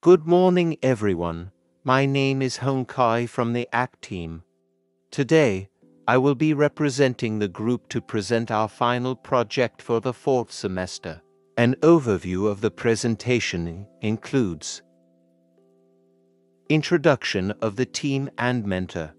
Good morning, everyone. My name is Hong Kai from the ACT team. Today, I will be representing the group to present our final project for the fourth semester. An overview of the presentation includes Introduction of the team and mentor.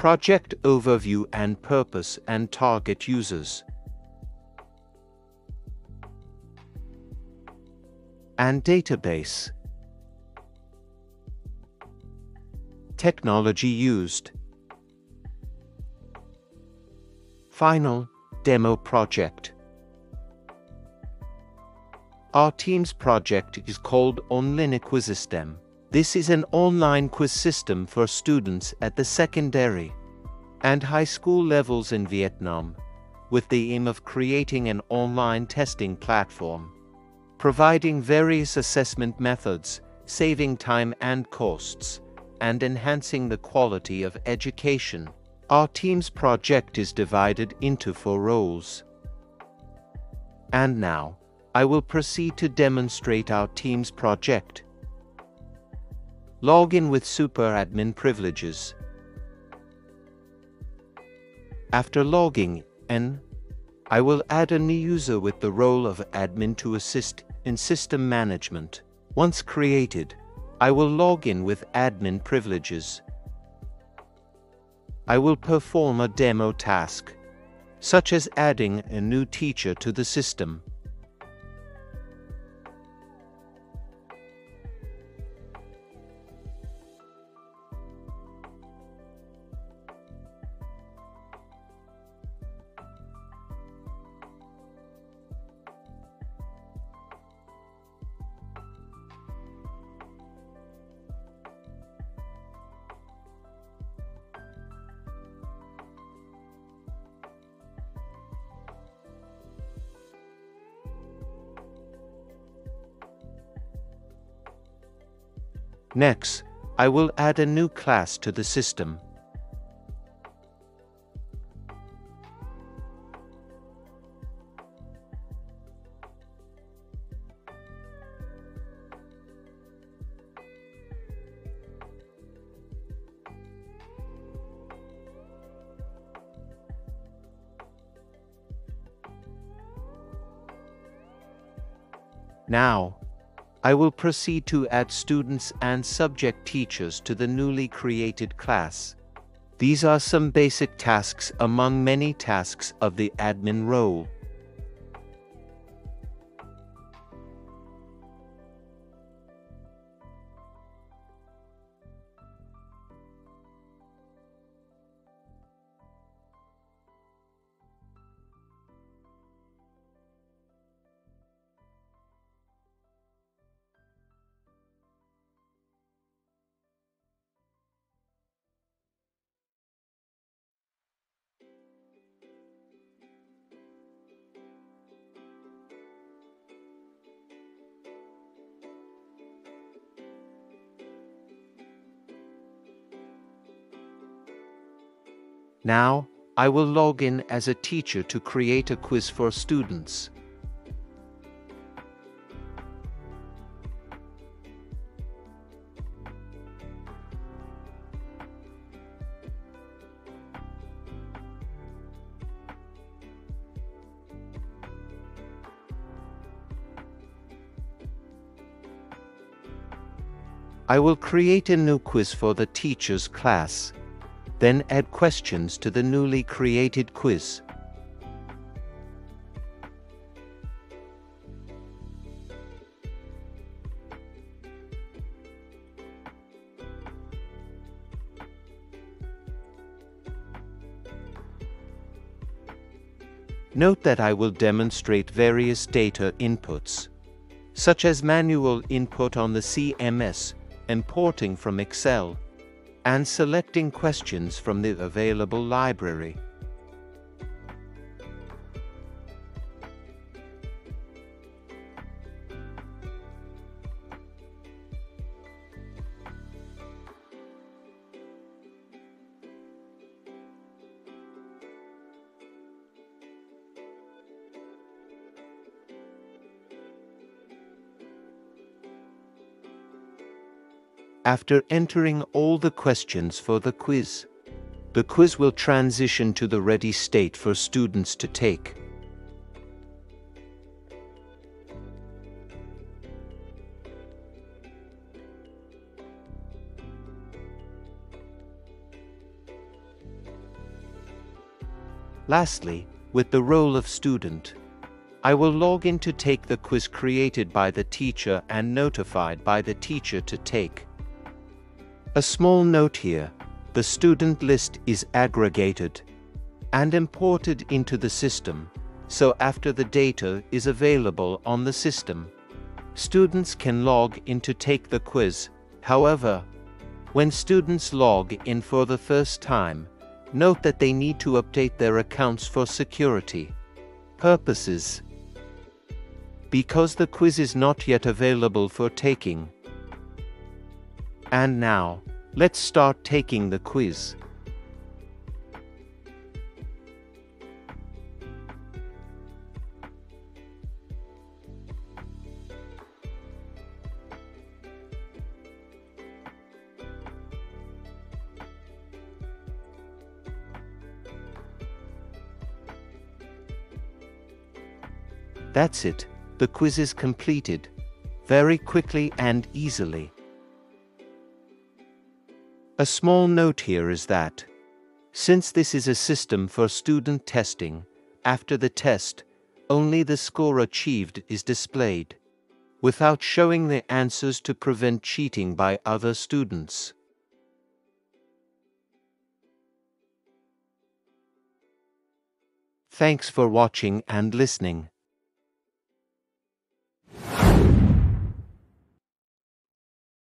Project overview and purpose and target users. And database. Technology used. Final demo project. Our team's project is called Online Quiz System. This is an online quiz system for students at the secondary and high school levels in Vietnam, with the aim of creating an online testing platform, providing various assessment methods, saving time and costs, and enhancing the quality of education. Our team's project is divided into four roles. And now, I will proceed to demonstrate our team's project. Log in with Super Admin privileges. After logging in, I will add a new user with the role of admin to assist in system management. Once created, I will log in with admin privileges. I will perform a demo task, such as adding a new teacher to the system. Next, I will add a new class to the system. Now, I will proceed to add students and subject teachers to the newly created class. These are some basic tasks among many tasks of the admin role. Now, I will log in as a teacher to create a quiz for students. I will create a new quiz for the teacher's class. Then add questions to the newly created quiz. Note that I will demonstrate various data inputs, such as manual input on the CMS, importing from Excel, and selecting questions from the available library. After entering all the questions for the quiz. The quiz will transition to the ready state for students to take. Lastly, with the role of student, I will log in to take the quiz created by the teacher and notified by the teacher to take. A small note here, the student list is aggregated and imported into the system, so after the data is available on the system, students can log in to take the quiz. However, when students log in for the first time, Note that they need to update their accounts for security purposes. Because the quiz is not yet available for taking. And now, let's start taking the quiz. That's it, the quiz is completed, very quickly and easily. A small note here is that, since this is a system for student testing, after the test, only the score achieved is displayed, without showing the answers to prevent cheating by other students. Thanks for watching and listening.